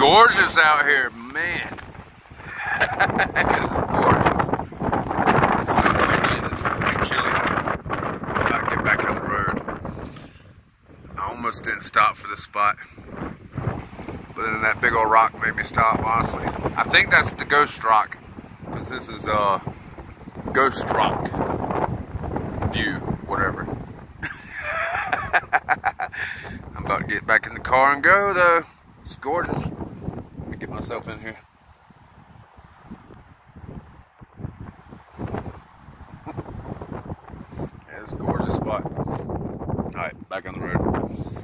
gorgeous out here, man. it's gorgeous. Sun windy it's pretty chilly. I get back on the road. I almost didn't stop for this spot. But then that big old rock made me stop, honestly. I think that's the ghost rock. Because this is uh ghost rock view, whatever. I'm about to get back in the car and go though. It's gorgeous. Get myself in here. yeah, it's a gorgeous spot. Alright, back on the road.